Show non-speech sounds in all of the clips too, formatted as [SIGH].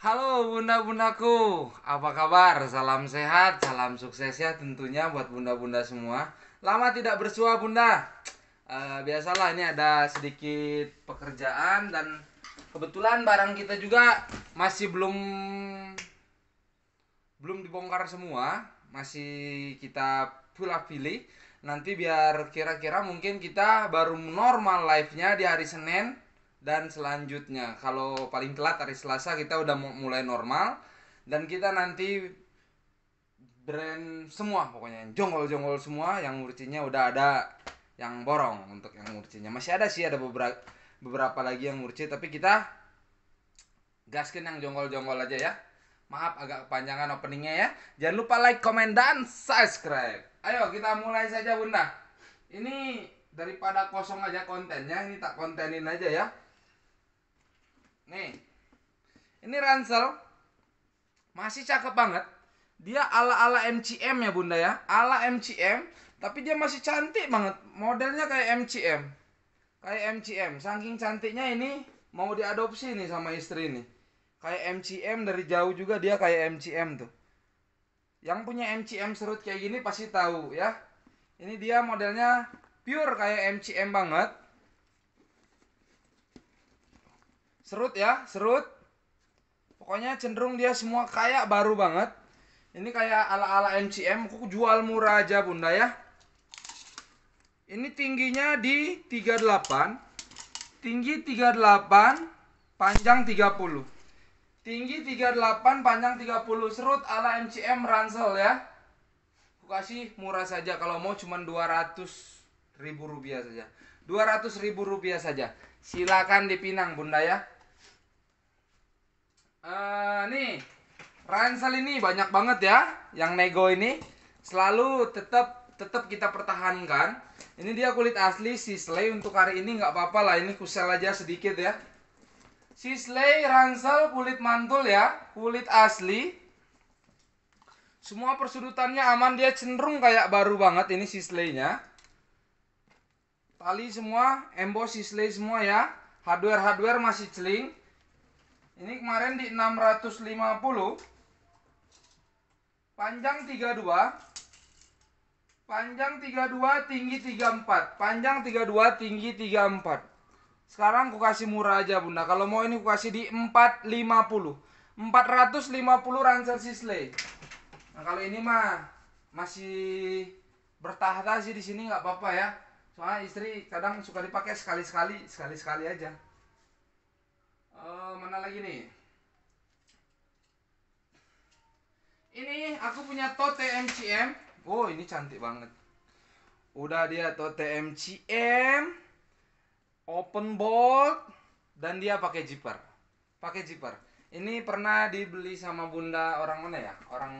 Halo bunda-bundaku, apa kabar? Salam sehat, salam sukses ya tentunya buat bunda-bunda semua. Lama tidak bersua bunda. Eh, biasalah ini ada sedikit pekerjaan dan kebetulan barang kita juga masih belum belum dibongkar semua, masih kita pilih-pilih. Nanti biar kira-kira mungkin kita baru normal live-nya di hari Senin dan selanjutnya. Kalau paling telat hari Selasa kita udah mulai normal dan kita nanti brand semua pokoknya yang jonggol-jonggol semua yang murcinya udah ada yang borong untuk yang murcinya. Masih ada sih ada beberapa beberapa lagi yang murci tapi kita gaskin yang jonggol-jonggol aja ya. Maaf agak kepanjangan openingnya ya. Jangan lupa like, komen, dan subscribe. Ayo kita mulai saja bunda. Ini daripada kosong aja kontennya, ini tak kontenin aja ya. Nih, ini ransel masih cakep banget. Dia ala-ala MCM ya bunda ya, ala MCM. Tapi dia masih cantik banget. Modelnya kayak MCM, kayak MCM. Saking cantiknya ini mau diadopsi nih sama istri nih. Kayak MCM dari jauh juga dia kayak MCM tuh. Yang punya MCM serut kayak gini pasti tahu ya. Ini dia modelnya pure kayak MCM banget. Serut ya, serut. Pokoknya cenderung dia semua kayak baru banget. Ini kayak ala-ala MCM, aku jual murah aja bunda ya. Ini tingginya di 38. Tinggi 38, panjang 30. Tinggi 38, panjang 30. Serut ala MCM ransel ya. Aku kasih murah saja kalau mau cuma 200 ribu rupiah saja. 200 ribu rupiah saja. Silakan dipinang bunda ya. Eh nih, ransel ini banyak banget ya yang nego ini. Selalu tetap tetap kita pertahankan. Ini dia kulit asli Sisley untuk hari ini nggak apa-apa lah. Ini kusel aja sedikit ya. Sisley ransel kulit mantul ya, kulit asli. Semua persudutannya aman, dia cenderung kayak baru banget ini Sisley-nya. Tali semua, emboss Sisley semua ya. Hardware-hardware masih celing. Ini kemarin di 650. Panjang 32. Panjang 32, tinggi 34. Panjang 32, tinggi 34. Sekarang aku kasih murah aja bunda. Kalau mau ini aku kasih di 450. 450 ransel Sisley. Nah kalau ini mah masih bertahta sih di sini nggak apa-apa ya. Soalnya istri kadang suka dipakai sekali-sekali, sekali-sekali aja. Uh, mana lagi nih? Ini aku punya tote MCM. Oh ini cantik banget. Udah dia tote MCM, open bolt, dan dia pakai zipper. Pakai zipper. Ini pernah dibeli sama bunda orang mana ya? Orang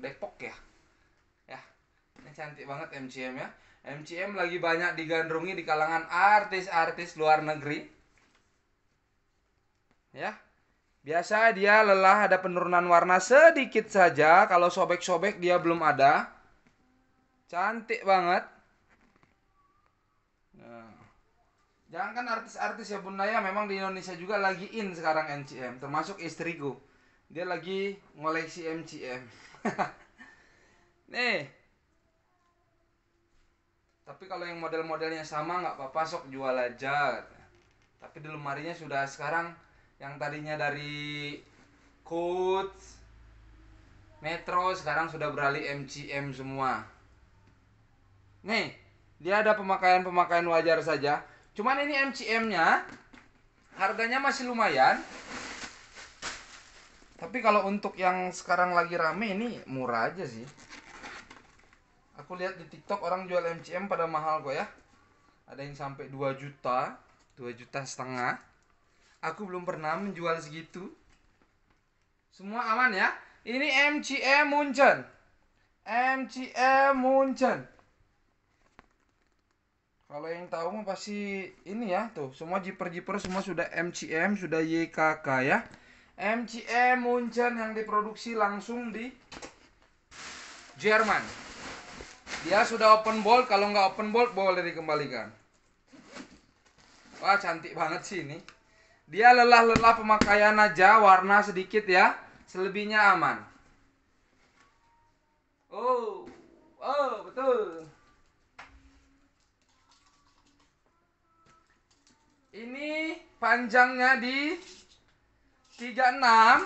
Depok ya. Ya, ini cantik banget MCM ya. MCM lagi banyak digandrungi di kalangan artis-artis luar negeri. Ya, biasa dia lelah ada penurunan warna sedikit saja. Kalau sobek-sobek dia belum ada. Cantik banget. Nah. Jangan kan artis-artis ya bunda ya Memang di Indonesia juga lagi in sekarang MCM Termasuk istriku Dia lagi ngoleksi MCM [LAUGHS] Nih Tapi kalau yang model-modelnya sama nggak apa-apa sok jual aja Tapi di lemarinya sudah sekarang Yang tadinya dari Coach Metro sekarang sudah beralih MCM semua Nih Dia ada pemakaian-pemakaian wajar saja Cuman ini MCM-nya harganya masih lumayan. Tapi kalau untuk yang sekarang lagi rame ini murah aja sih. Aku lihat di TikTok orang jual MCM pada mahal kok ya. Ada yang sampai 2 juta, 2 juta setengah. Aku belum pernah menjual segitu. Semua aman ya. Ini MCM Munchen. MCM Munchen. Kalau yang tahu mah pasti ini ya tuh semua jiper-jiper semua sudah MCM sudah YKK ya. MCM Munchen yang diproduksi langsung di Jerman. Dia sudah open bolt kalau nggak open bolt boleh dikembalikan. Wah cantik banget sih ini. Dia lelah-lelah pemakaian aja, warna sedikit ya. Selebihnya aman. Oh, oh betul. Ini panjangnya di 36,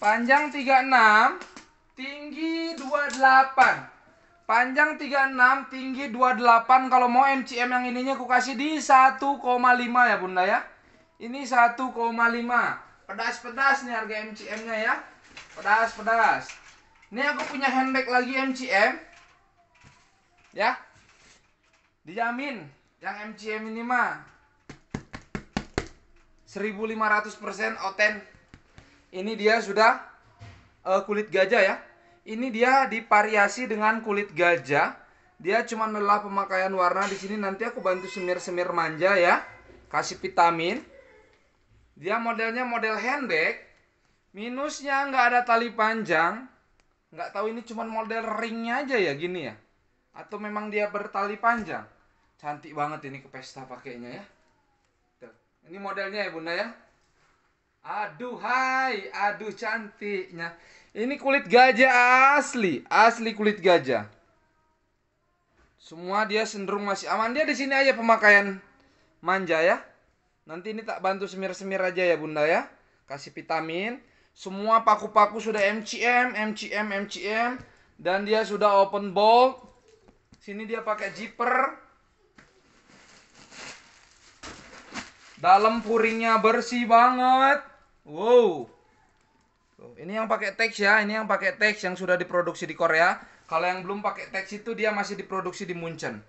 panjang 36, tinggi 28. Panjang 36, tinggi 28. Kalau mau MCM yang ininya aku kasih di 1,5 ya Bunda ya. Ini 1,5. Pedas-pedas nih harga MCM-nya ya. Pedas-pedas. Ini aku punya handbag lagi MCM. Ya. Dijamin yang MCM ini mah 1500% oten. Ini dia sudah uh, kulit gajah ya. Ini dia divariasi dengan kulit gajah. Dia cuma lelah pemakaian warna di sini nanti aku bantu semir-semir manja ya. Kasih vitamin. Dia modelnya model handbag. Minusnya nggak ada tali panjang. Nggak tahu ini cuma model ringnya aja ya gini ya. Atau memang dia bertali panjang. Cantik banget ini ke pesta pakainya ya. Tuh. Ini modelnya ya bunda ya. Aduh hai, aduh cantiknya. Ini kulit gajah asli, asli kulit gajah. Semua dia cenderung masih aman. Dia di sini aja pemakaian manja ya. Nanti ini tak bantu semir-semir aja ya bunda ya. Kasih vitamin. Semua paku-paku sudah MCM, MCM, MCM. Dan dia sudah open bolt. Sini dia pakai zipper. Dalam puringnya bersih banget. Wow. Ini yang pakai teks ya, ini yang pakai teks yang sudah diproduksi di Korea. Kalau yang belum pakai teks itu dia masih diproduksi di Munchen.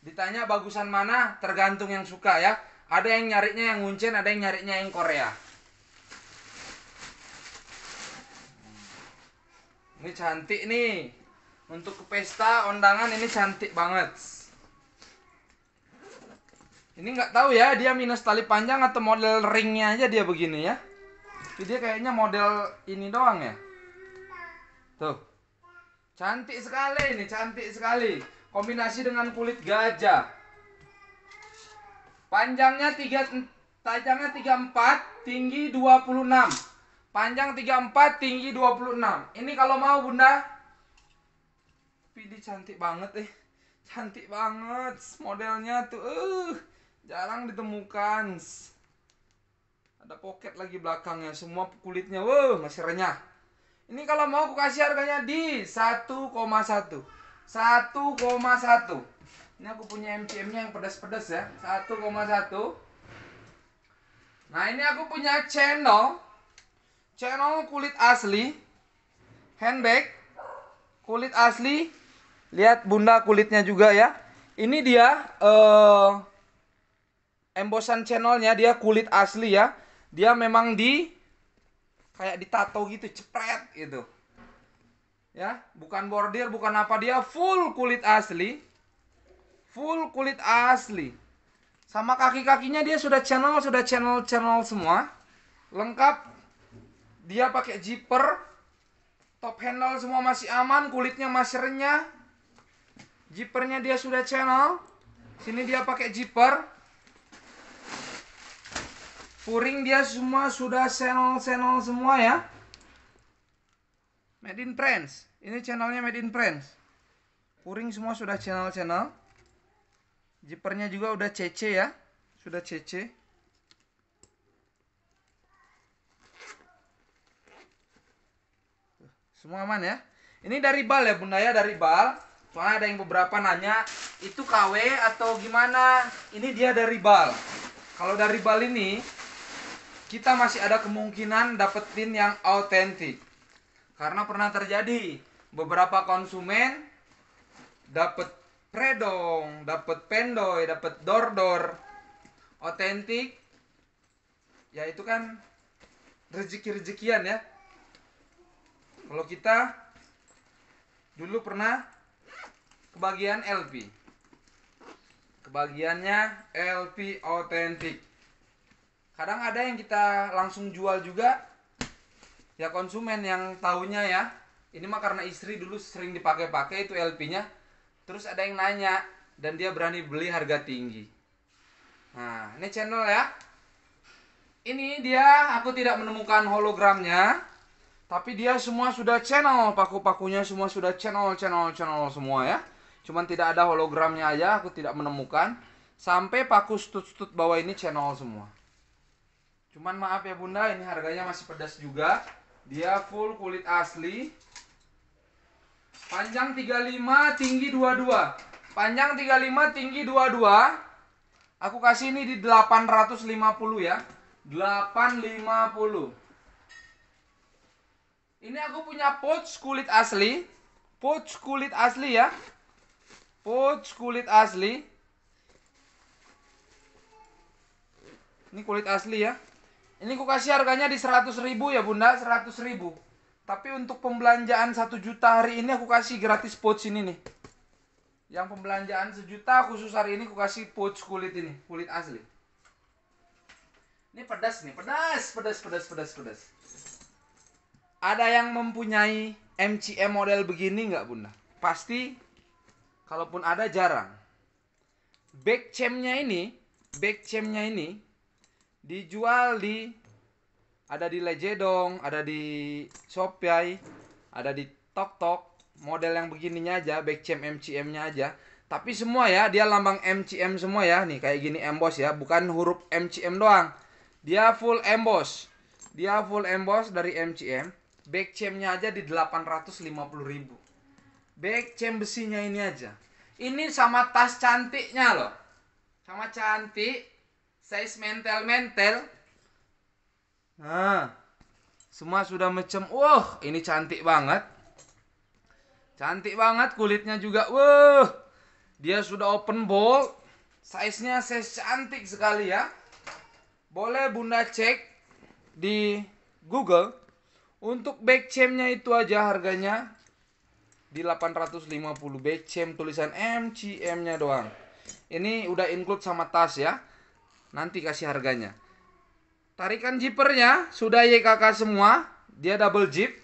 Ditanya bagusan mana, tergantung yang suka ya. Ada yang nyarinya yang Munchen, ada yang nyarinya yang Korea. Ini cantik nih. Untuk ke pesta undangan ini cantik banget. Ini nggak tahu ya dia minus tali panjang atau model ringnya aja dia begini ya. Tapi dia kayaknya model ini doang ya. Tuh. Cantik sekali ini, cantik sekali. Kombinasi dengan kulit gajah. Panjangnya 3 tajamnya 34, tinggi 26. Panjang 34, tinggi 26. Ini kalau mau Bunda. Pilih cantik banget eh. Cantik banget modelnya tuh. Uh, jarang ditemukan ada pocket lagi belakangnya semua kulitnya wow masih renyah ini kalau mau aku kasih harganya di 1,1 1,1 ini aku punya MCM nya yang pedas-pedas ya. 1,1 nah ini aku punya channel. Channel kulit asli. Handbag. Kulit asli. Lihat bunda kulitnya juga ya. Ini dia uh, embosan channelnya. Dia kulit asli ya. Dia memang di kayak ditato gitu cepret gitu. Ya bukan bordir bukan apa. Dia full kulit asli full kulit asli sama kaki-kakinya dia sudah channel sudah channel channel semua lengkap dia pakai zipper top handle semua masih aman kulitnya masih renyah zippernya dia sudah channel sini dia pakai zipper Puring dia semua sudah channel-channel semua ya. Made in France. Ini channelnya Made in France. Puring semua sudah channel-channel. Zippernya juga udah CC ya. Sudah CC. Semua aman ya. Ini dari bal ya bunda ya dari bal. Soalnya ada yang beberapa nanya itu KW atau gimana. Ini dia dari bal. Kalau dari bal ini kita masih ada kemungkinan dapetin yang autentik. Karena pernah terjadi beberapa konsumen dapat predong, dapat pendoy, dapat dor-dor otentik. Ya itu kan rezeki-rezekian ya. Kalau kita dulu pernah kebagian LP. Kebagiannya LP otentik kadang ada yang kita langsung jual juga ya konsumen yang tahunya ya ini mah karena istri dulu sering dipakai-pakai itu LP-nya terus ada yang nanya dan dia berani beli harga tinggi. Nah ini channel ya. Ini dia aku tidak menemukan hologramnya tapi dia semua sudah channel paku-pakunya semua sudah channel channel channel semua ya. Cuman tidak ada hologramnya aja aku tidak menemukan. Sampai paku stut-stut bawah ini channel semua. Cuman maaf ya bunda ini harganya masih pedas juga. Dia full kulit asli panjang 35 tinggi 22 panjang 35 tinggi 22 aku kasih ini di 850 ya. 850 ini aku punya pouch kulit asli. Pouch kulit asli ya. Pouch kulit asli. Ini kulit asli ya. Ini aku kasih harganya di 100 ribu ya bunda. 100 ribu tapi untuk pembelanjaan 1 juta hari ini aku kasih gratis pouch ini nih yang pembelanjaan sejuta khusus hari ini aku kasih pouch kulit ini kulit asli ini pedas nih, pedas, pedas, pedas, pedas, pedas. Ada yang mempunyai MCM model begini nggak bunda? Pasti, kalaupun ada jarang. Back chainnya ini, back chainnya ini dijual di ada di Lejedong, ada di Shopee, ada di TokTok, model yang begininya aja, back chain MCM-nya aja. Tapi semua ya, dia lambang MCM semua ya, nih kayak gini emboss ya, bukan huruf MCM doang dia full emboss. Dia full emboss dari MCM. Back chainnya aja di 850 ribu. Back chain besinya ini aja. Ini sama tas cantiknya loh. Sama cantik. Size mentel-mentel. Nah. Semua sudah macam, wah ini cantik banget. Cantik banget kulitnya juga. Wah. Dia sudah open bolt. Size-nya size cantik sekali ya boleh bunda cek di Google untuk back chainnya itu aja harganya di 850 back chain tulisan MCM nya doang ini udah include sama tas ya nanti kasih harganya tarikan zippernya sudah YKK semua dia double zip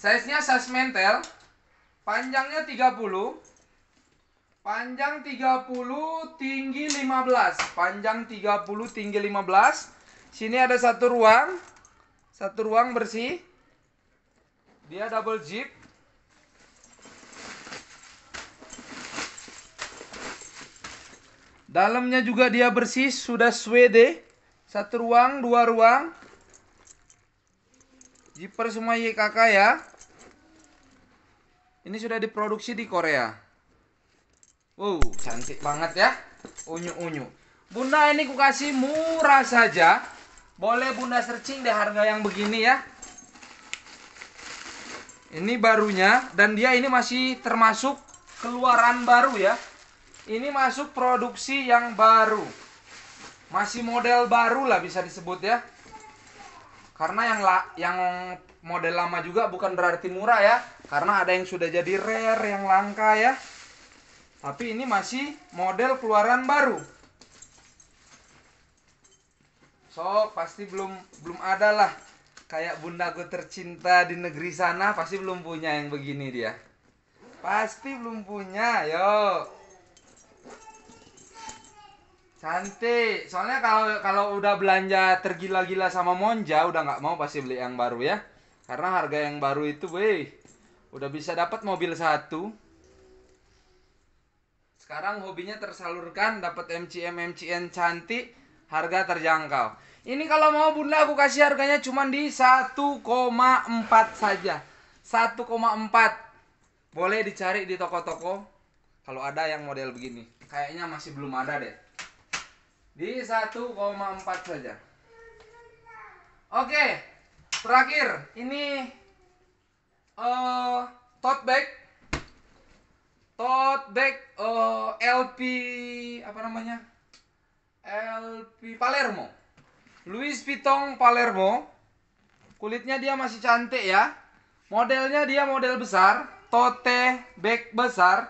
size nya size mentel panjangnya 30 Panjang 30, tinggi 15. Panjang 30, tinggi 15. Sini ada satu ruang. Satu ruang bersih. Dia double zip. Dalamnya juga dia bersih, sudah swede. Satu ruang, dua ruang. Zipper semua YKK ya. Ini sudah diproduksi di Korea. Wow, cantik banget ya. Unyu-unyu. Bunda ini ku kasih murah saja. Boleh Bunda searching deh harga yang begini ya. Ini barunya dan dia ini masih termasuk keluaran baru ya. Ini masuk produksi yang baru. Masih model baru lah bisa disebut ya. Karena yang la, yang model lama juga bukan berarti murah ya. Karena ada yang sudah jadi rare, yang langka ya. Tapi ini masih model keluaran baru. So, pasti belum belum ada lah. Kayak bundaku tercinta di negeri sana pasti belum punya yang begini dia. Pasti belum punya, yo. Cantik. Soalnya kalau kalau udah belanja tergila-gila sama Monja udah nggak mau pasti beli yang baru ya. Karena harga yang baru itu, weh, udah bisa dapat mobil satu, sekarang hobinya tersalurkan, dapat MCM MCN cantik, harga terjangkau. Ini kalau mau bunda aku kasih harganya cuma di 1,4 saja. 1,4. Boleh dicari di toko-toko kalau ada yang model begini. Kayaknya masih belum ada deh. Di 1,4 saja. Oke, terakhir. Ini uh, tote bag. Tote bag uh, eh, LP apa namanya? LP Palermo. Louis Vuitton Palermo. Kulitnya dia masih cantik ya. Modelnya dia model besar. Tote bag besar.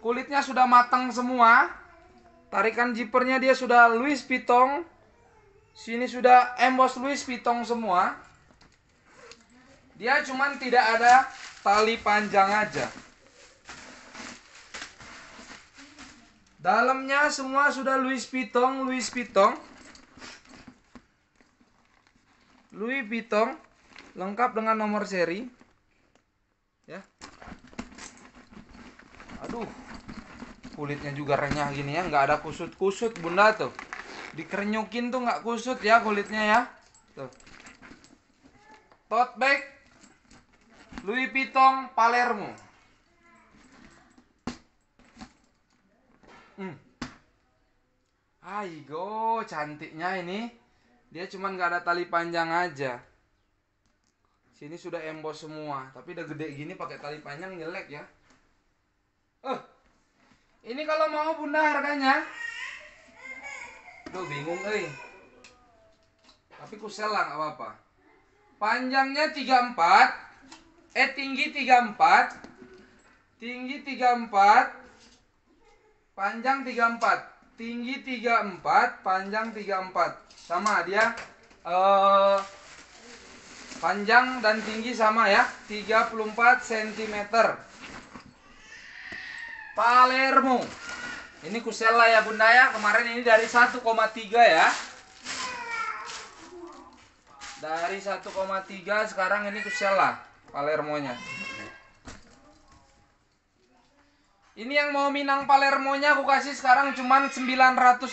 Kulitnya sudah matang semua tarikan zippernya dia sudah Louis Vuitton sini sudah emboss Louis Vuitton semua dia cuman tidak ada tali panjang aja Dalamnya semua sudah Louis Vuitton, Louis Vuitton. Louis Vuitton lengkap dengan nomor seri. Ya. Aduh. Kulitnya juga renyah gini ya, nggak ada kusut-kusut Bunda tuh. Dikerenyukin tuh nggak kusut ya kulitnya ya. Tuh. Tote bag Louis Vuitton Palermo. Hmm. Aigo, cantiknya ini. Dia cuman nggak ada tali panjang aja. Sini sudah emboss semua, tapi udah gede gini pakai tali panjang jelek ya. Eh, ini kalau mau bunda harganya. Duh bingung eh. Tapi kusel lah apa-apa. Panjangnya 34, eh tinggi 34, tinggi 34, panjang 34, tinggi 34, panjang 34. Sama dia eh panjang dan tinggi sama ya, 34 cm. Palermo. Ini kusela ya Bunda ya. Kemarin ini dari 1,3 ya. Dari 1,3 sekarang ini kusela Palermonya. Ini yang mau Minang Palermonya aku kasih sekarang cuman 950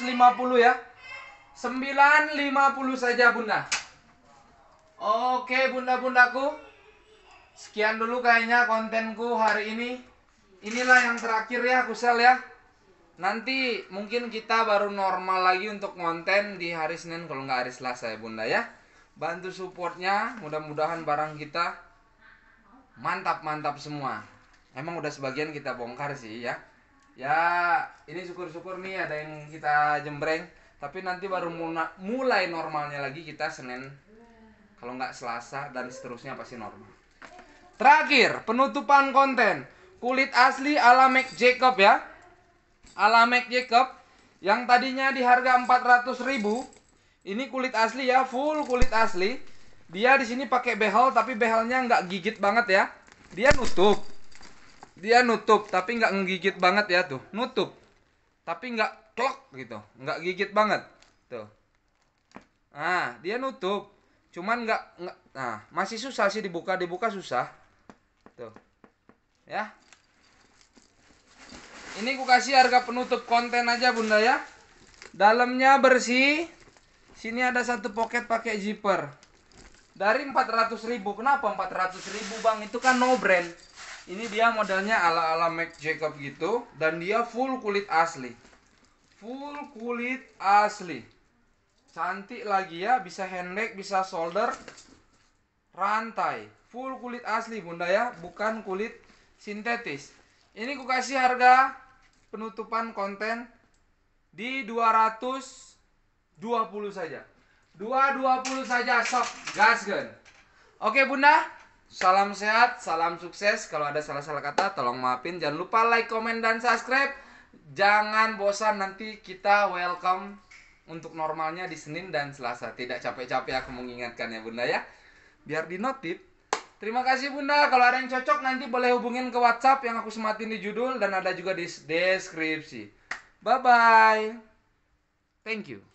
ya. 950 saja Bunda. Oke Bunda-bundaku. Sekian dulu kayaknya kontenku hari ini. Inilah yang terakhir ya Kusel ya. Nanti mungkin kita baru normal lagi untuk konten di hari Senin kalau nggak hari Selasa ya Bunda ya. Bantu supportnya, mudah-mudahan barang kita mantap-mantap semua. Emang udah sebagian kita bongkar sih ya. Ya ini syukur-syukur nih ada yang kita jembreng. Tapi nanti baru mulai normalnya lagi kita Senin. Kalau nggak Selasa dan seterusnya pasti normal. Terakhir, penutupan konten. Kulit asli ala Mac Jacob ya. Ala Mac Jacob yang tadinya di harga 400.000 ini kulit asli ya full kulit asli. Dia di sini pakai behel tapi behelnya nggak gigit banget ya. Dia nutup. Dia nutup tapi nggak ngegigit banget ya tuh. Nutup tapi nggak klok gitu. Nggak gigit banget. Tuh. Nah dia nutup. Cuman nggak nah masih susah sih dibuka. Dibuka susah. Tuh. Ya ini ku kasih harga penutup konten aja bunda ya. Dalamnya bersih. Sini ada satu pocket pakai zipper. Dari 400 ribu. Kenapa 400 ribu bang? Itu kan no brand. Ini dia modelnya ala-ala Mac Jacob gitu. Dan dia full kulit asli. Full kulit asli. Cantik lagi ya. Bisa handbag, bisa shoulder. Rantai. Full kulit asli bunda ya. Bukan kulit sintetis. Ini ku kasih harga penutupan konten di 220 saja. 220 saja sok gasgen. Oke Bunda, salam sehat, salam sukses. Kalau ada salah-salah kata tolong maafin. Jangan lupa like, komen dan subscribe. Jangan bosan nanti kita welcome untuk normalnya di Senin dan Selasa. Tidak capek-capek aku mengingatkan ya Bunda ya. Biar di notif Terima kasih Bunda. Kalau ada yang cocok nanti boleh hubungin ke WhatsApp yang aku sematin di judul dan ada juga di deskripsi. Bye bye. Thank you.